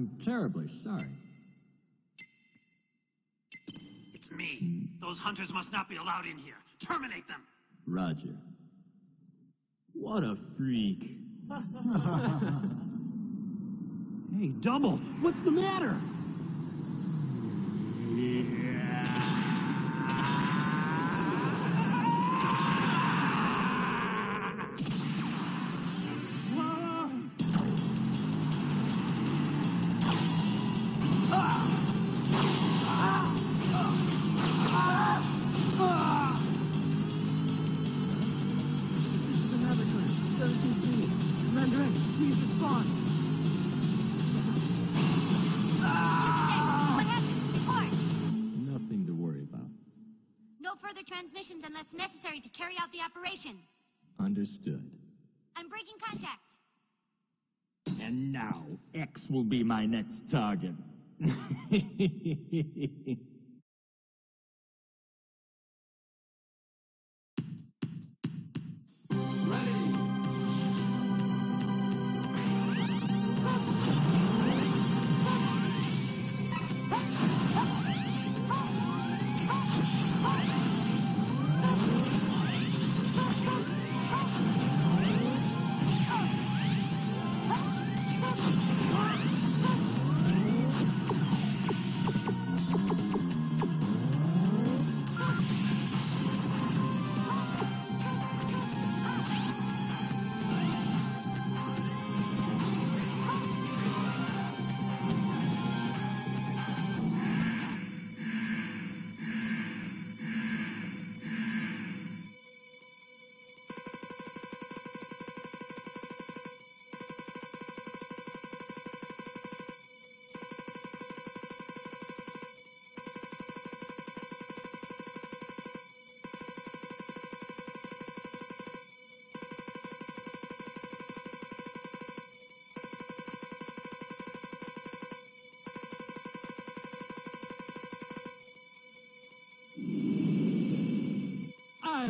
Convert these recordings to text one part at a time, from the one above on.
it! I'm terribly sorry. It's me. Those hunters must not be allowed in here. Terminate them. Roger. What a freak. Hey, Double, what's the matter? This X will be my next target.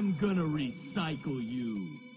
I'm gonna recycle you.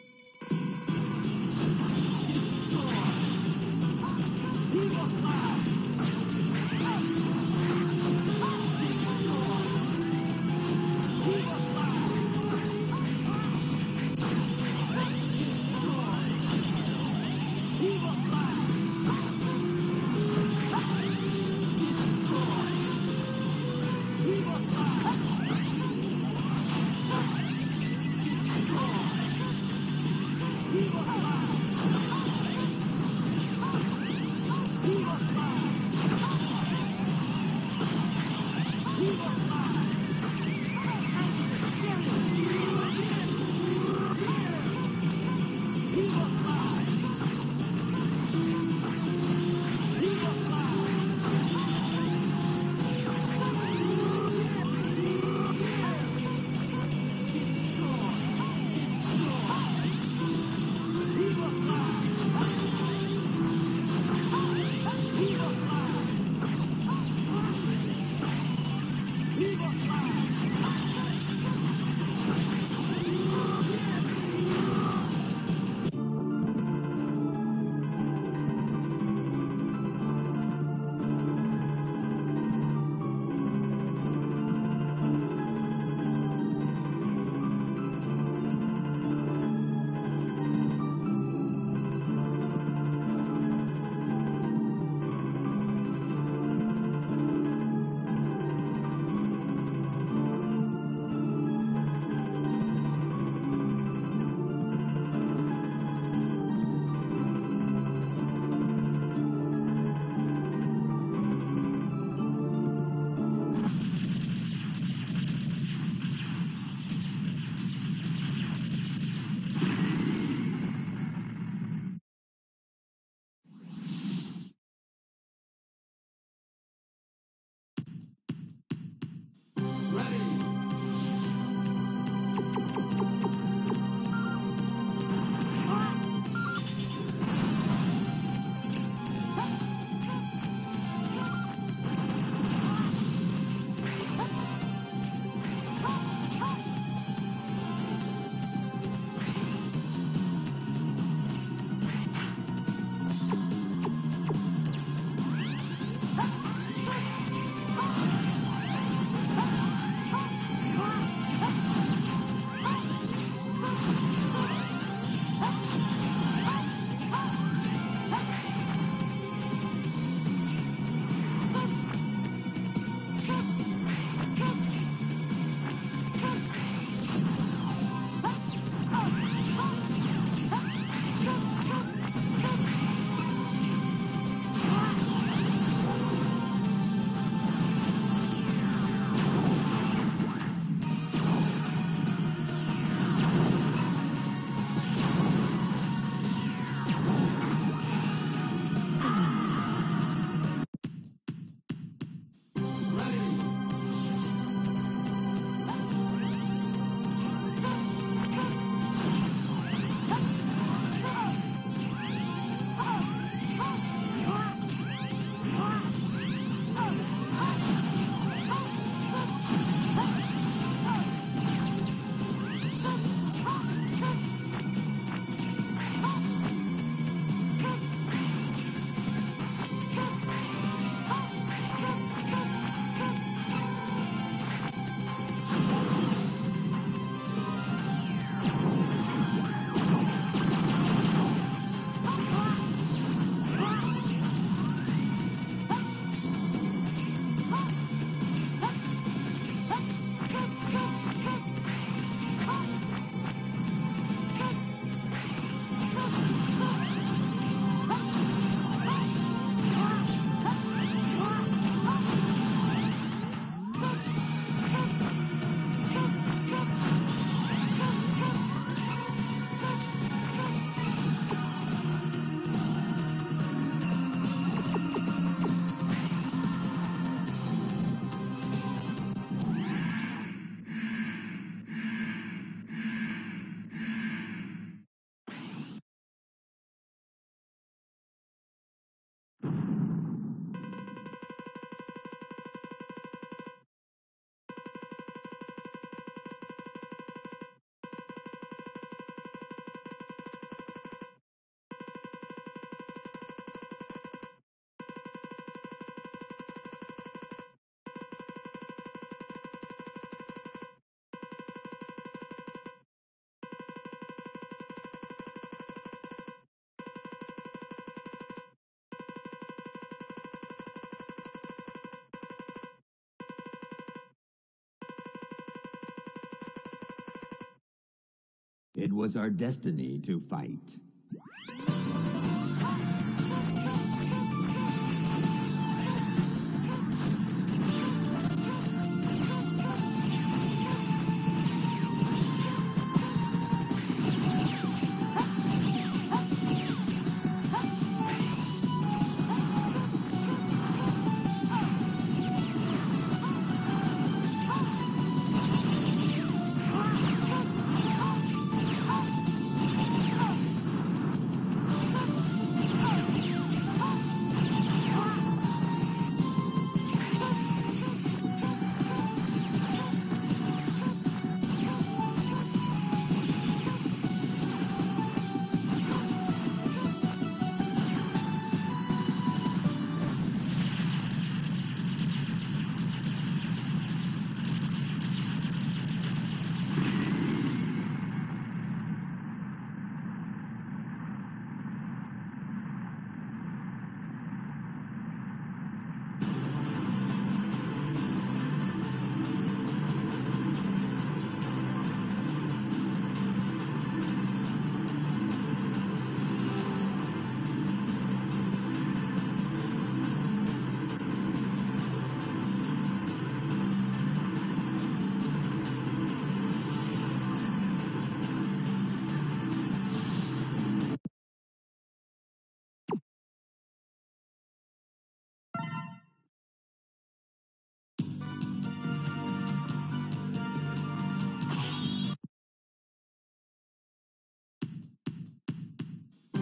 It was our destiny to fight.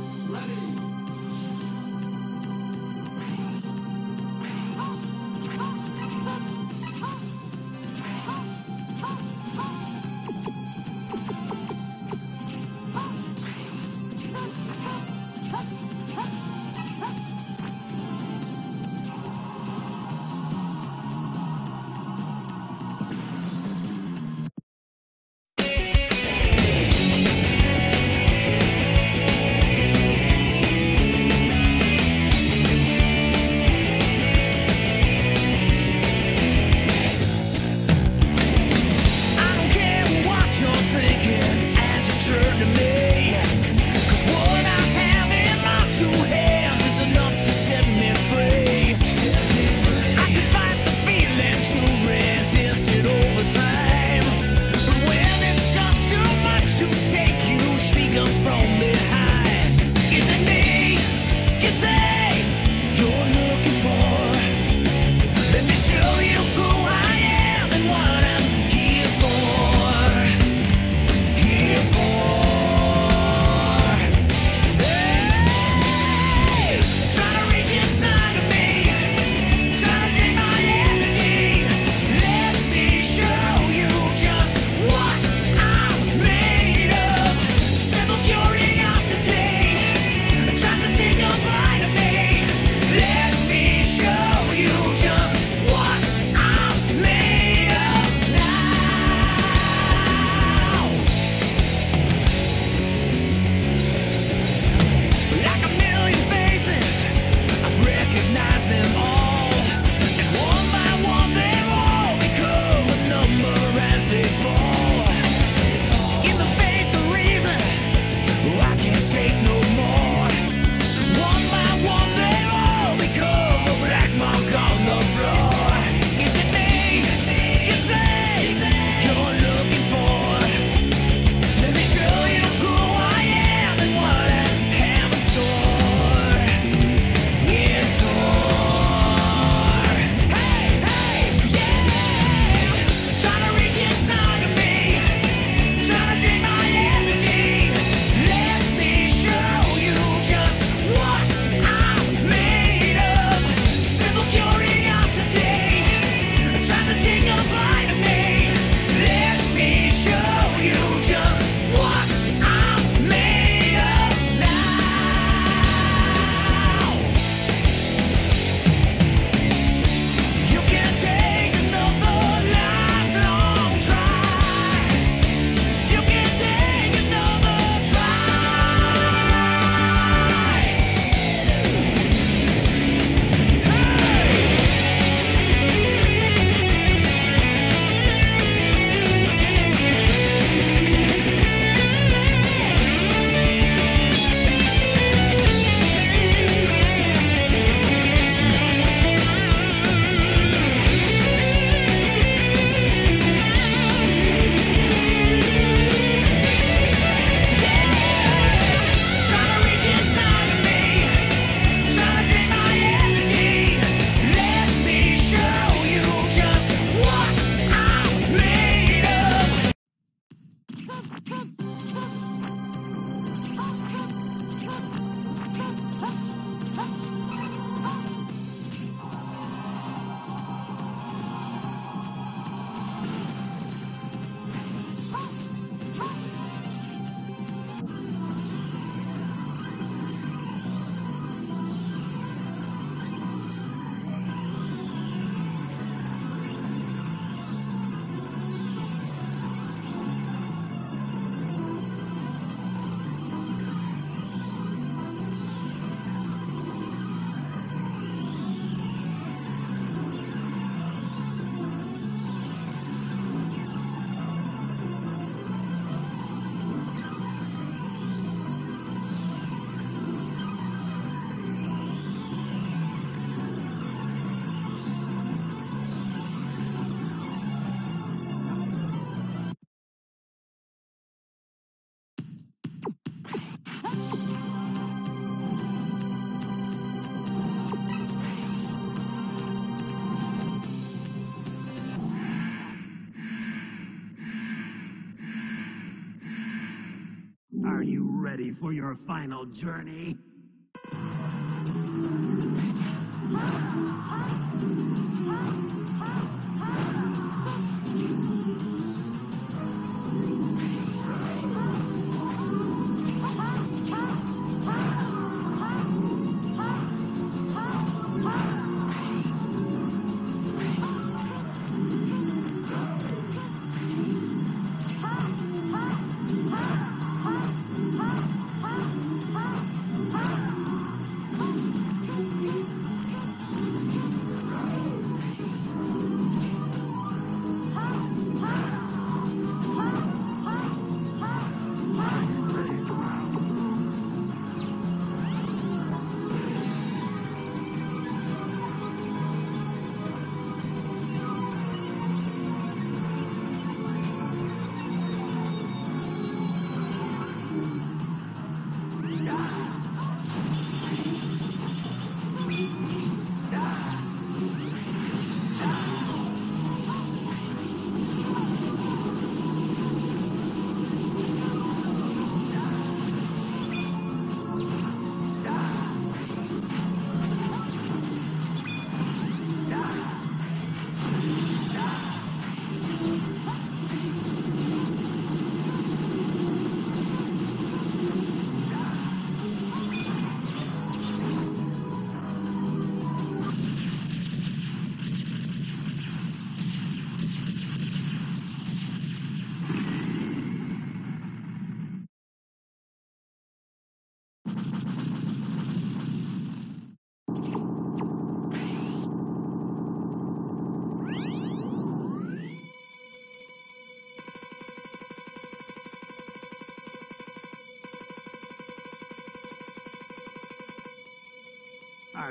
I Are you ready for your final journey?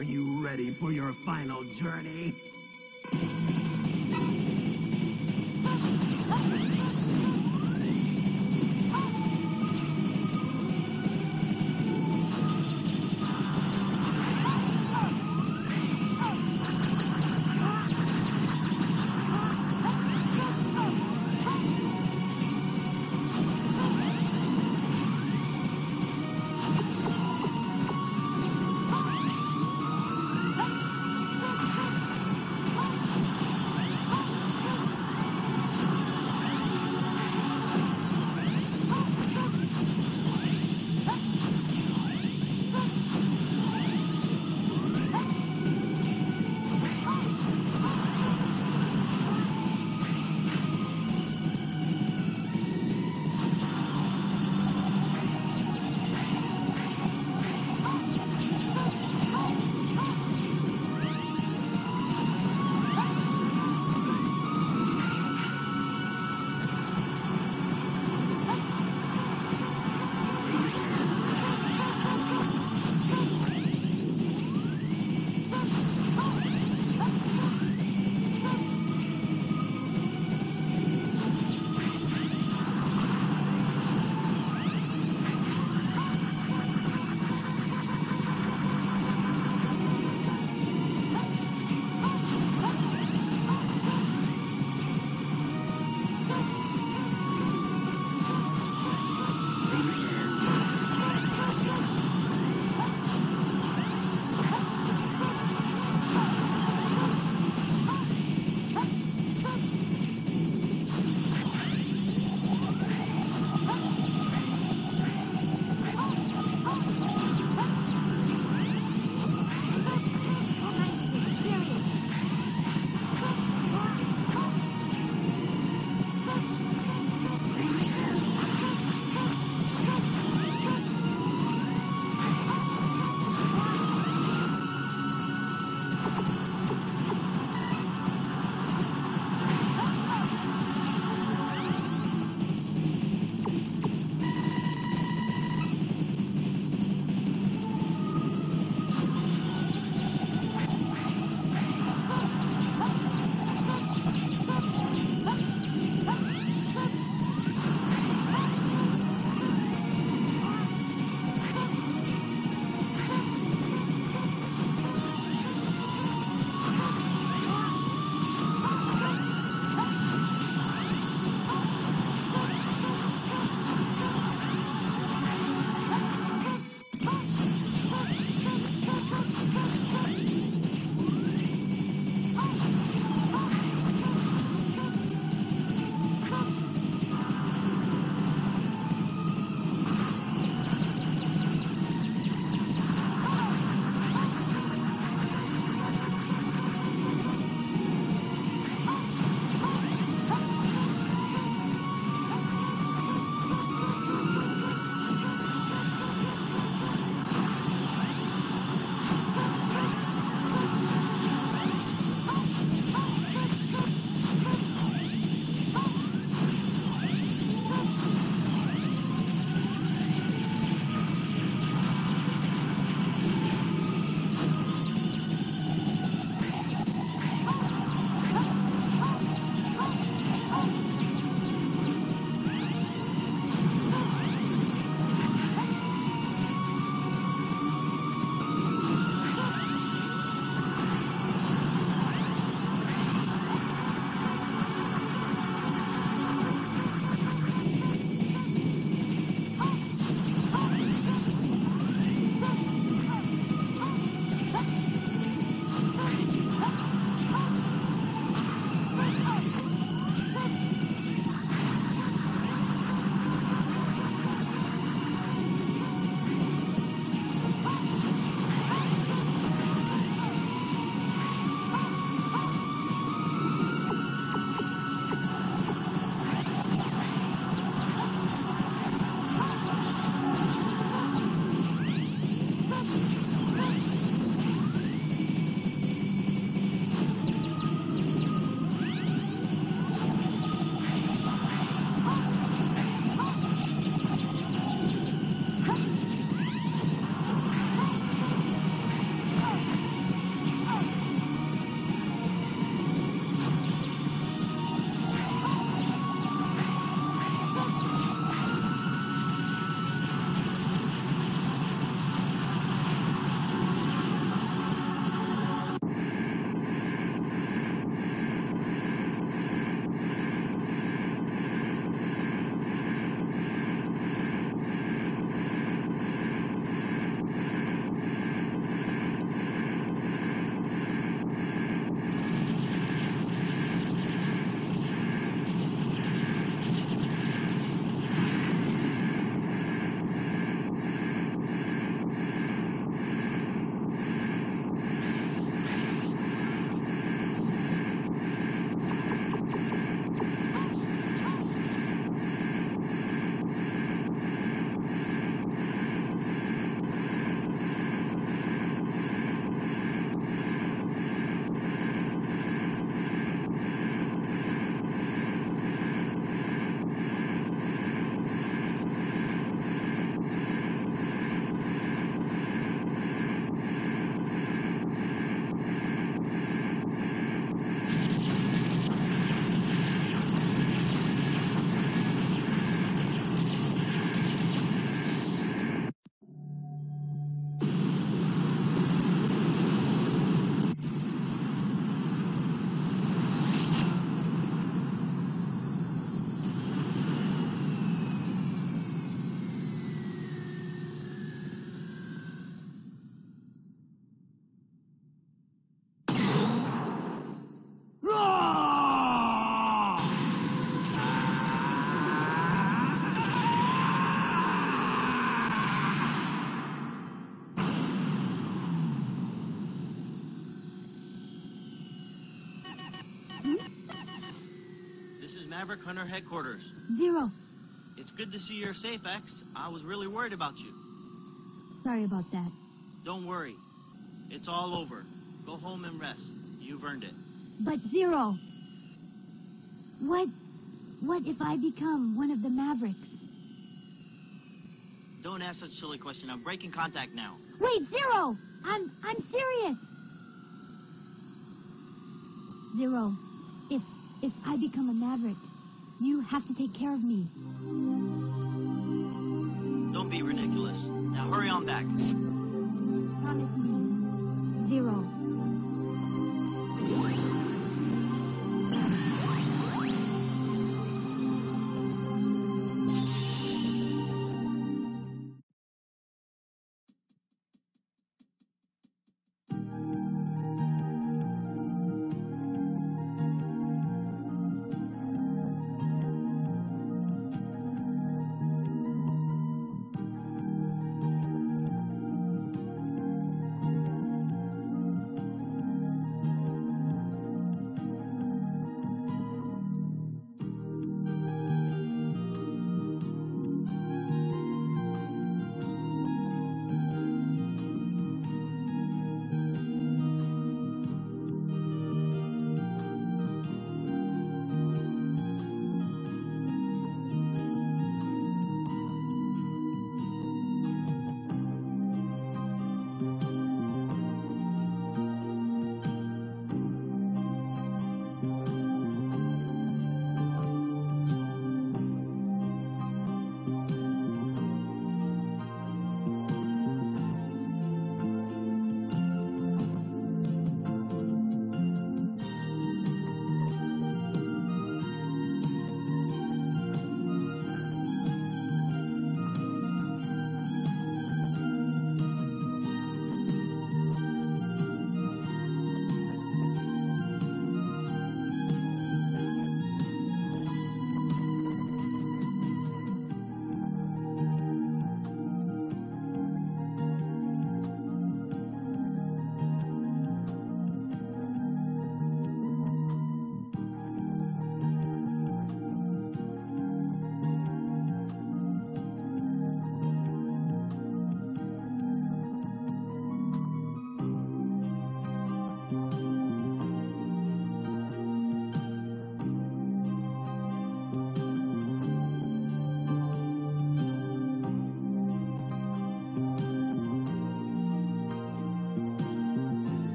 Are you ready for your final journey? Maverick Hunter headquarters. Zero. It's good to see you're safe, X. I was really worried about you. Sorry about that. Don't worry. It's all over. Go home and rest. You've earned it. But Zero. What. What if I become one of the Mavericks? Don't ask such a silly question. I'm breaking contact now. Wait, Zero! I'm. I'm serious! Zero. If. If I become a Maverick, you have to take care of me. Don't be ridiculous. Now hurry on back. Promise me. Zero.